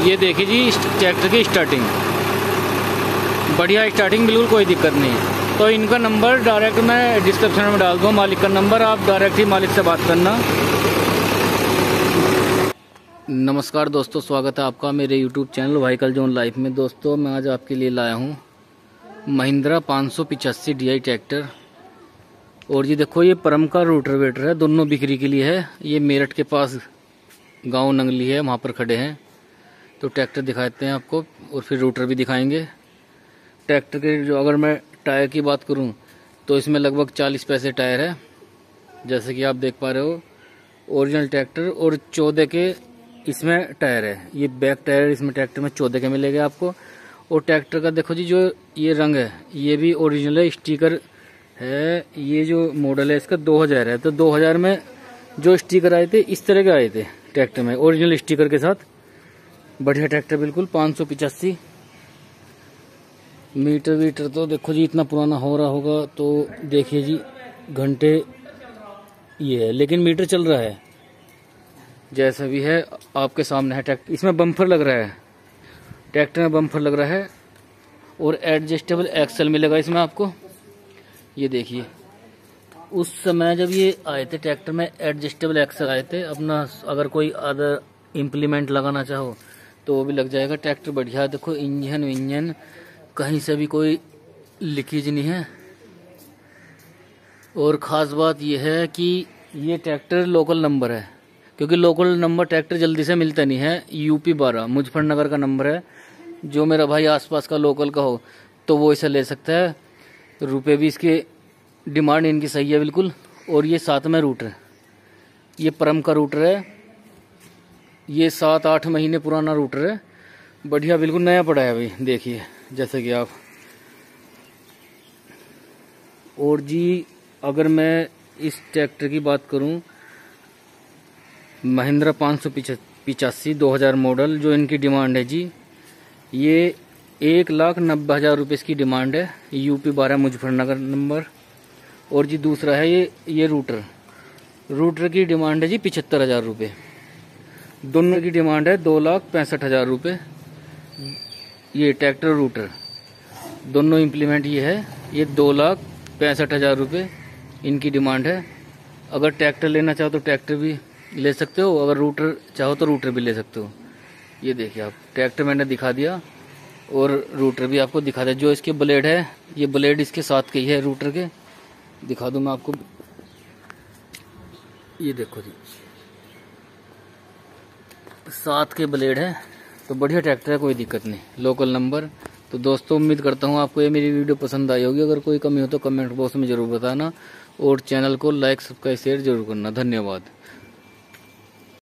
ये देखिए जी ट्रैक्टर की स्टार्टिंग बढ़िया स्टार्टिंग बिल्कुल कोई दिक्कत नहीं। है तो इनका नंबर डायरेक्ट मैं डिस्क्रिप्शन में डाल दूँ, मालिक का नंबर आप डायरेक्ट ही मालिक से बात करना। नमस्कार दोस्तों, स्वागत है आपका मेरे YouTube channel vehicle zone life में। दोस्तों, मैं आज आपके लिए लाया हूँ महिंद्रा पाँच सौ पिचासी डी आई ट्रैक्टर और ये देखो, ये परम का रूटर वेटर है, दोनों बिक्री के लिए है। ये मेरठ के पास गाँव नंगली है, वहाँ पर खड़े हैं। तो ट्रैक्टर दिखाते हैं आपको, और फिर रूटर भी दिखाएँगे। ट्रैक्टर के जो अगर मैं टायर की बात करूँ तो इसमें लगभग चालीस पैसे टायर है, जैसे कि आप देख पा रहे हो। ओरिजिनल ट्रैक्टर और चौदह के इसमें टायर है। ये बैक टायर इसमें ट्रैक्टर में चौदह के मिलेंगे आपको। और ट्रैक्टर का देखो जी, जो ये रंग है, ये भी ओरिजिनल है, स्टीकर है, ये जो मॉडल है, इसका 2000 है। तो 2000 में जो स्टीकर आए थे, इस तरह के आए थे ट्रैक्टर में, ओरिजिनल स्टीकर के साथ। बढ़िया ट्रैक्टर बिल्कुल, पाँच सौ पिचासी। मीटर वीटर तो देखो जी, इतना पुराना हो रहा होगा तो देखिए जी, घंटे ये है, लेकिन मीटर चल रहा है। जैसा भी है, आपके सामने है ट्रैक्टर। इसमें बम्फर लग रहा है। ट्रैक्टर में बम्फर लग रहा है और एडजस्टेबल एक्सल मिलेगा इसमें आपको। ये देखिए, उस समय जब ये आए थे ट्रैक्टर में, एडजस्टेबल एक्सल आए थे। अपना अगर कोई अदर इम्प्लीमेंट लगाना चाहो तो वो भी लग जाएगा ट्रैक्टर बढ़िया। देखो, इंजन विंजन, कहीं से भी कोई लीकेज नहीं है। और ख़ास बात यह है कि ये ट्रैक्टर लोकल नंबर है। क्योंकि लोकल नंबर ट्रैक्टर जल्दी से मिलता नहीं है यूपी बारह, मुजफ्फरनगर का नंबर है। जो मेरा भाई आसपास का लोकल का हो तो वो इसे ले सकता है। रुपए भी इसके डिमांड इनकी सही है बिल्कुल। और ये साथ में रूटर है। ये परम का रूटर है। ये सात आठ महीने पुराना रूटर है। बढ़िया, बिल्कुल नया पड़ा है भाई देखिए, जैसे कि आप। और जी, अगर मैं इस ट्रैक्टर की बात करूँ, महिंद्रा पाँच सौ पिचासी दो हज़ार मॉडल जो इनकी डिमांड है जी, ये एक लाख नब्बे हज़ार रुपये इसकी डिमांड है यूपी बारह मुजफ्फरनगर नंबर। और जी, दूसरा है ये ये रूटर रूटर की डिमांड है जी पिछहत्तर हज़ार रुपये। दोनों की डिमांड है दो लाख पैंसठ हज़ार रुपये ये ट्रैक्टर रूटर, दोनों इम्प्लीमेंट ये है, ये दो लाख पैंसठ हज़ार रुपये इनकी डिमांड है। अगर ट्रैक्टर लेना चाहो तो ट्रैक्टर भी ले सकते हो, अगर रूटर चाहो तो रूटर भी ले सकते हो। ये देखिए आप, ट्रैक्टर मैंने दिखा दिया और रूटर भी आपको दिखा दिया। जो इसके ब्लेड है, ये ब्लेड इसके साथ के ही है रूटर के। दिखा दूँ मैं आपको। ये देखो जी। सात के ब्लेड है तो बढ़िया ट्रैक्टर है, कोई दिक्कत नहीं। लोकल नंबर तो दोस्तों, उम्मीद करता हूँ आपको ये मेरी वीडियो पसंद आई होगी। अगर कोई कमी हो तो कमेंट बॉक्स में ज़रूर बताना और चैनल को लाइक सब्सक्राइब शेयर ज़रूर करना। धन्यवाद।